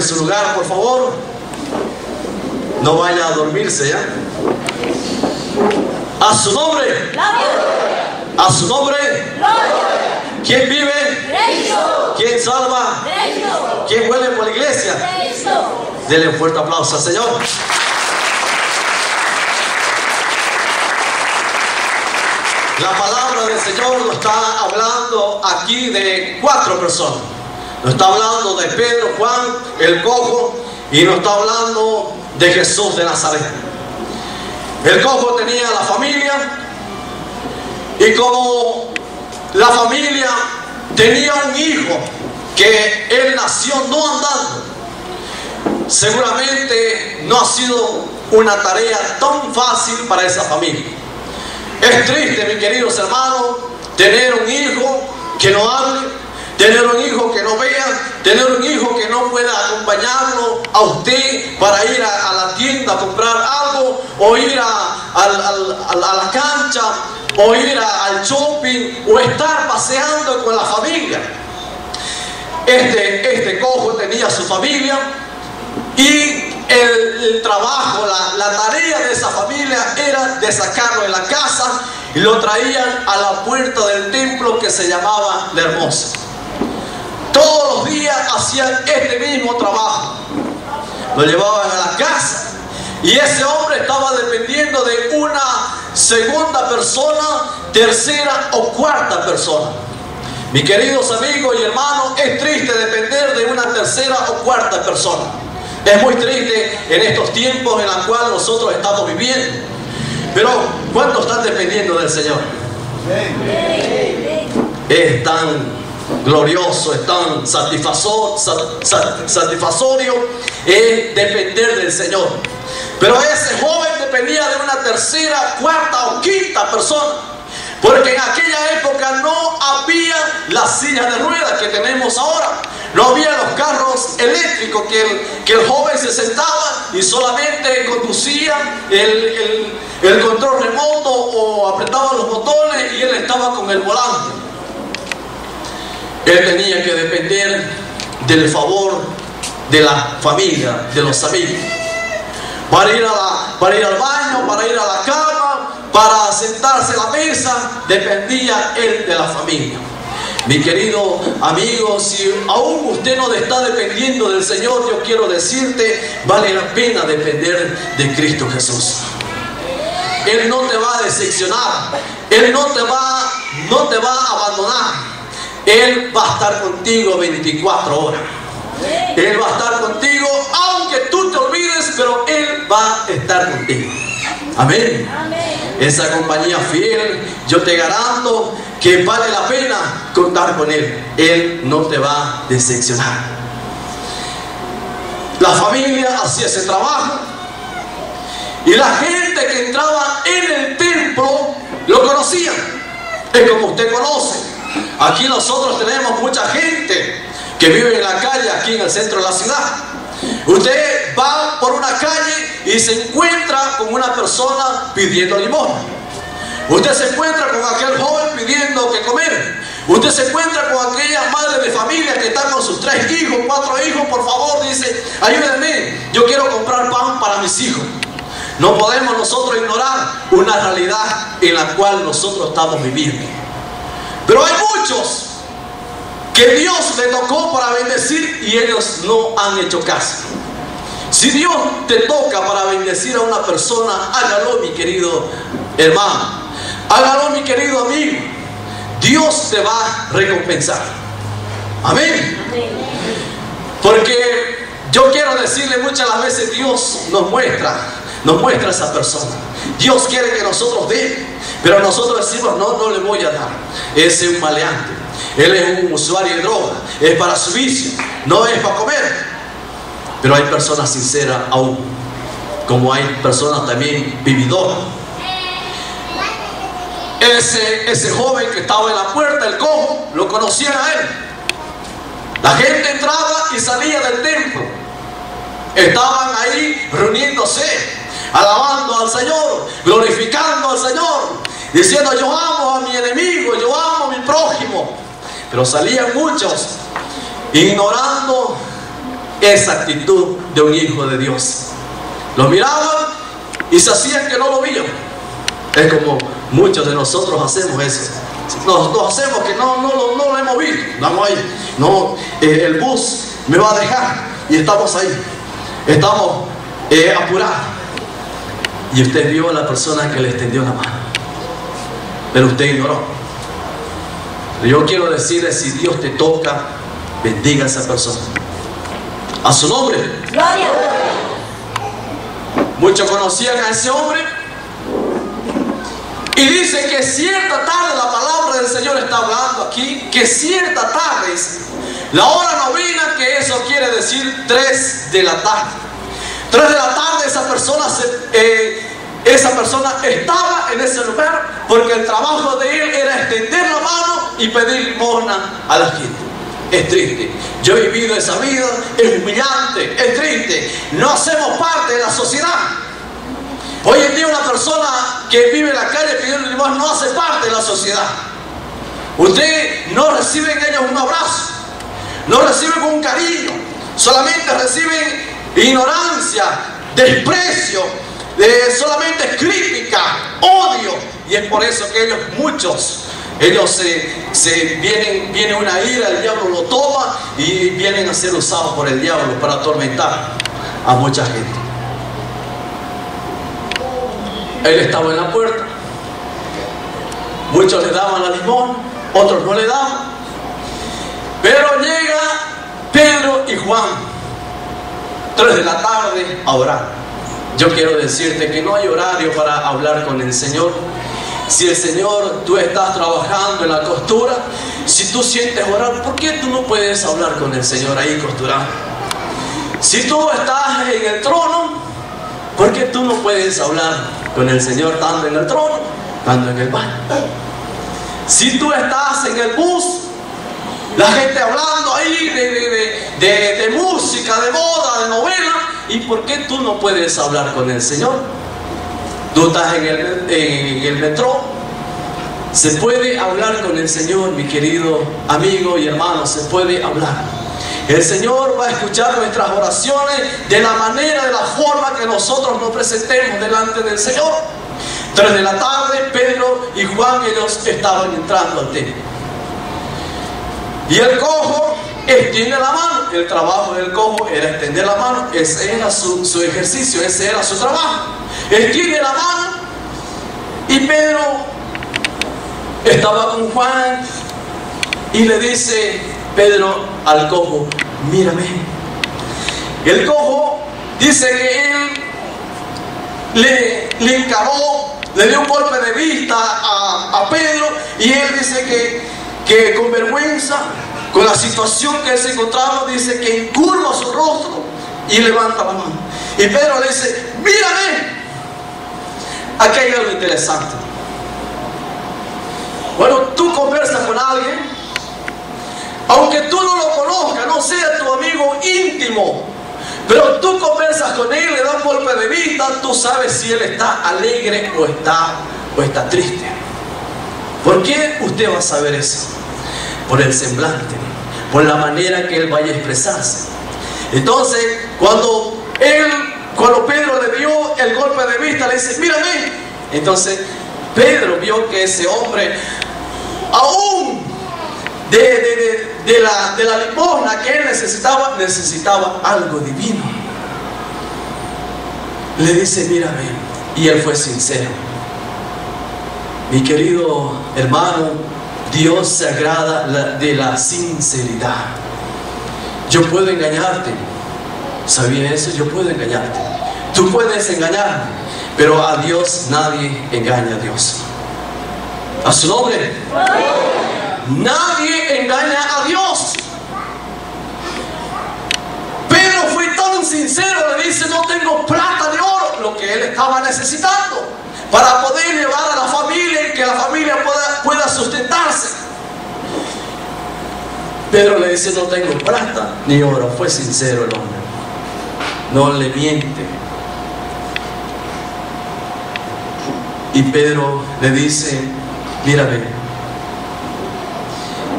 en su lugar, por favor. No vaya a dormirse ya. A su nombre. A su nombre. ¿Quién vive? ¿Quién salva? ¿Quién vuelve por la iglesia? Denle un fuerte aplauso al Señor. La palabra del Señor nos está hablando aquí de cuatro personas. Nos está hablando de Pedro, Juan, el cojo, y nos está hablando de Jesús de Nazaret. El cojo tenía la familia, y como la familia tenía un hijo que él nació no andando, seguramente no ha sido una tarea tan fácil para esa familia. Es triste, mis queridos hermanos, tener un hijo que no hable, tener un hijo que no vea, tener un hijo que no pueda acompañarlo a usted para ir a, la tienda a comprar algo, o ir a, la cancha, o ir al shopping, o estar paseando con la familia. Este, este cojo tenía su familia y el, trabajo, la, tarea de esa familia era de sacarlo de la casa y lo traían a la puerta del templo que se llamaba La Hermosa. Todos los días hacían este mismo trabajo. Lo llevaban a la casa y ese hombre estaba dependiendo de una segunda persona, tercera o cuarta persona. Mis queridos amigos y hermanos, es triste depender de una tercera o cuarta persona. Es muy triste en estos tiempos en los cuales nosotros estamos viviendo. Pero, ¿cuántos están dependiendo del Señor? Es tan glorioso, es tan satisfactorio, es depender del Señor. Pero ese joven dependía de una tercera, cuarta o quinta persona. Porque en aquella época no había las sillas de ruedas que tenemos ahora. No había los carros eléctricos que el, que el joven se sentaba y solamente conducía el, el control remoto o apretaba los botones y él estaba con el volante. Él tenía que depender del favor de la familia, de los amigos. Para ir, a la, para ir al baño, para ir a la cama, para sentarse a la mesa, dependía él de la familia. Mi querido amigo, si aún usted no está dependiendo del Señor, yo quiero decirte, vale la pena depender de Cristo Jesús. Él no te va a decepcionar, Él no te va, no te va a abandonar. Él va a estar contigo 24 horas. Él va a estar contigo, aunque tú te olvides, pero Él va a estar contigo. Amén. Esa compañía fiel, yo te garanto que vale la pena contar con Él. Él no te va a decepcionar. La familia hacía ese trabajo. Y la gente que entraba en el templo lo conocía. Es como usted conoce. Aquí nosotros tenemos mucha gente que vive en la calle, aquí en el centro de la ciudad. Usted va por una calle y se encuentra con una persona pidiendo limón. Usted se encuentra con aquel joven pidiendo que comer. Usted se encuentra con aquella madre de familia que está con sus tres hijos, cuatro hijos, por favor, dice, ayúdenme, yo quiero comprar pan para mis hijos. No podemos nosotros ignorar una realidad en la cual nosotros estamos viviendo. Pero hay muchos que Dios le tocó para bendecir y ellos no han hecho caso. Si Dios te toca para bendecir a una persona, hágalo mi querido hermano, hágalo mi querido amigo. Dios te va a recompensar. Amén. Porque yo quiero decirle muchas las veces Dios nos muestra, nos muestra a esa persona. Dios quiere que nosotros dé, pero nosotros decimos, no, no le voy a dar. Ese es un maleante. Él es un usuario de droga, es para su vicio, no es para comer. Pero hay personas sinceras aún, como hay personas también vividoras. Ese, ese joven que estaba en la puerta, el cojo, lo conocían a él. La gente entraba y salía del templo. Estaban ahí reuniéndose, alabando al Señor, glorificando al Señor, diciendo yo amo a mi enemigo, yo amo a mi prójimo. Pero salían muchos ignorando esa actitud de un hijo de Dios. Lo miraban y se hacían que no lo veían. Es como muchos de nosotros hacemos eso. Nos, hacemos que no, no, no, lo hemos visto. Vamos ahí. No, eh, el bus me va a dejar y estamos ahí. Estamos eh, apurados. Y usted vio a la persona que le extendió la mano. Pero usted ignoró. Yo quiero decirle, si Dios te toca, bendiga a esa persona. A su nombre. Gloria. Muchos conocían a ese hombre. Y dice que cierta tarde, la palabra del Señor está hablando aquí, que cierta tarde, la hora novena, que eso quiere decir tres de la tarde. Tres de la tarde esa persona, eh, esa persona estaba en ese lugar porque el trabajo de él era extender la mano y pedir limosna a la gente. Es triste. Yo he vivido esa vida, es humillante, es triste. No hacemos parte de la sociedad. Hoy en día una persona que vive en la calle pidiendo limosna no hace parte de la sociedad. Usted no recibe en ellos un abrazo, no recibe con un cariño, solamente reciben ignorancia, desprecio, de solamente crítica, odio. Y es por eso que ellos, muchos, ellos se, vienen, viene una ira, el diablo lo toma y vienen a ser usados por el diablo para atormentar a mucha gente. Él estaba en la puerta. Muchos le daban la limón, otros no le daban. Pero llega Pedro y Juan 3 de la tarde a orar. Yo quiero decirte que no hay horario para hablar con el Señor. Si el Señor, tú estás trabajando en la costura, si tú sientes orar, ¿por qué tú no puedes hablar con el Señor ahí costurando? Si tú estás en el trono, ¿por qué tú no puedes hablar con el Señor estando en el trono, estando en el baño? Si tú estás en el bus, la gente hablando ahí de, música, de moda, de novela. ¿Y por qué tú no puedes hablar con el Señor? Tú estás en el, en el metro. Se puede hablar con el Señor, mi querido amigo y hermano. Se puede hablar. El Señor va a escuchar nuestras oraciones de la manera, de la forma que nosotros nos presentemos delante del Señor. Tres de la tarde, Pedro y Juan, ellos estaban entrando al templo. Y el cojo extiende la mano. El trabajo del cojo era extender la mano. Ese era su, ejercicio, ese era su trabajo. Extiende la mano. Y Pedro estaba con Juan y le dice Pedro al cojo, mírame. El cojo dice que él le, le encaró, le dio un golpe de vista a, a Pedro y él dice que que con vergüenza, con la situación que él se encontraba, dice que encurva su rostro y levanta la mano. Y Pedro le dice, mírame. Aquí hay algo interesante. Bueno, tú conversas con alguien, aunque tú no lo conozcas, no sea tu amigo íntimo, pero tú conversas con él, le das un golpe de vista, tú sabes si él está alegre o está, o está triste. ¿Por qué usted va a saber eso? Por el semblante, por la manera que él vaya a expresarse. Entonces, cuando él, cuando Pedro le dio el golpe de vista, le dice, mírame. Entonces, Pedro vio que ese hombre, aún de, la, de la limosna que él necesitaba, necesitaba algo divino. Le dice, mírame. Y él fue sincero. Mi querido hermano, Dios se agrada de la sinceridad. Yo puedo engañarte. ¿Sabía eso? Yo puedo engañarte. Tú puedes engañarme, pero a Dios nadie engaña a Dios. A su nombre. Nadie engaña a Dios. Pedro fue tan sincero, le dice, no tengo plata de oro, lo que él estaba necesitando para poder llevar a la familia y que la familia pueda, pueda sustentarse. Pedro le dice, no tengo plata ni oro. Fue sincero el hombre. No le miente. Y Pedro le dice, mírame,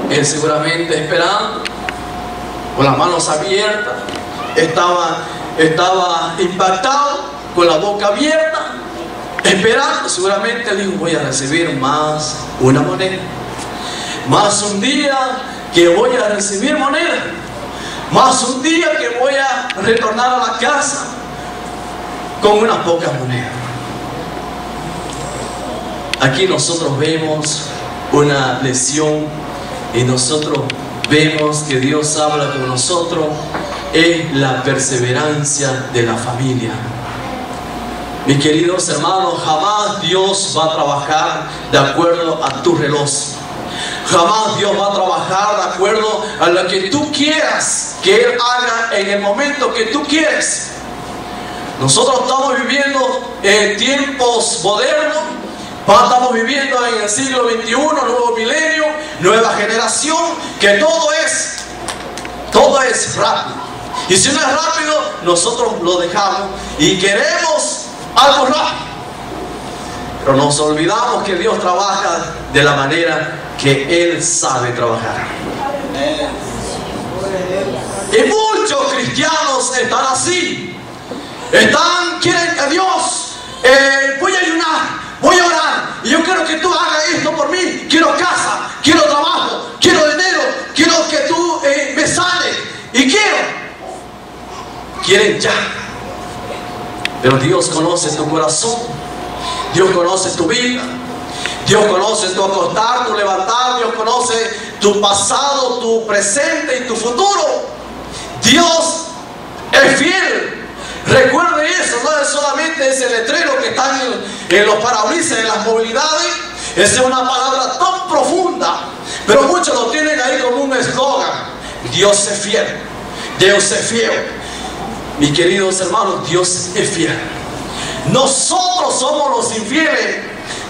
él seguramente esperando, con las manos abiertas, estaba, estaba impactado, con la boca abierta, esperando. Seguramente dijo, voy a recibir más una moneda. Más un día que voy a recibir moneda. Más un día que voy a retornar a la casa con unas pocas monedas. Aquí nosotros vemos una lesión y nosotros vemos que Dios habla con nosotros es la perseverancia de la familia. Mis queridos hermanos, jamás Dios va a trabajar de acuerdo a tu reloj. Jamás Dios va a trabajar de acuerdo a lo que tú quieras que Él haga en el momento que tú quieres. Nosotros estamos viviendo en tiempos modernos, estamos viviendo en el siglo XXI, nuevo milenio, nueva generación, que todo es, todo es rápido. Y si no es rápido, nosotros lo dejamos y queremos algo rápido. Pero nos olvidamos que Dios trabaja de la manera que Él sabe trabajar. Y muchos cristianos están así. Están, quieren que Dios, eh, voy a ayunar, voy a orar. Y yo quiero que tú hagas esto por mí. Quiero casa, quiero trabajo, quiero dinero, quiero que tú eh, me sanes. Y quiero. Quieren ya. Pero Dios conoce tu corazón. Dios conoce tu vida. Dios conoce tu acostar, tu levantar. Dios conoce tu pasado, tu presente y tu futuro. Dios es fiel. Recuerde eso, no es solamente ese letrero que está en, en los parabrisas, en las movilidades. Esa es una palabra tan profunda, pero muchos lo tienen ahí como un eslogan. Dios es fiel. Dios es fiel. Mis queridos hermanos, Dios es fiel. Nosotros somos los infieles,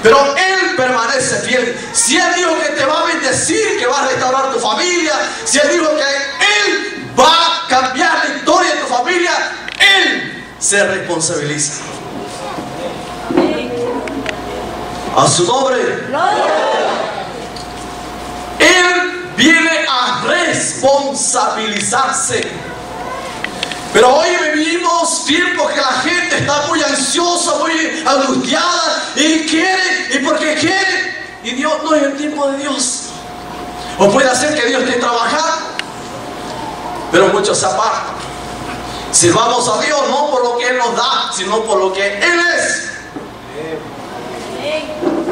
pero Él permanece fiel. Si Él dijo que te va a bendecir, que va a restaurar tu familia, si Él dijo que Él va a cambiar la historia de tu familia, Él se responsabiliza. A su nombre. Él viene a responsabilizarse. Pero hoy vivimos tiempos que la gente está muy ansiosa, muy angustiada y quiere, y porque quiere. Y Dios no es el tiempo de Dios. O puede hacer que Dios esté trabajando, pero muchos se apartan. Sirvamos a Dios no por lo que Él nos da, sino por lo que Él es.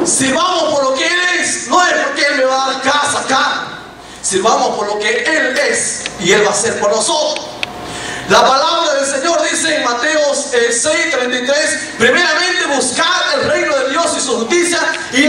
Sirvamos por lo que Él es, no es porque Él me va a dar casa acá. Sirvamos por lo que Él es y Él va a hacer por nosotros. La palabra del Señor dice en Mateo eh, 6:33, primeramente buscad el reino de Dios y su justicia y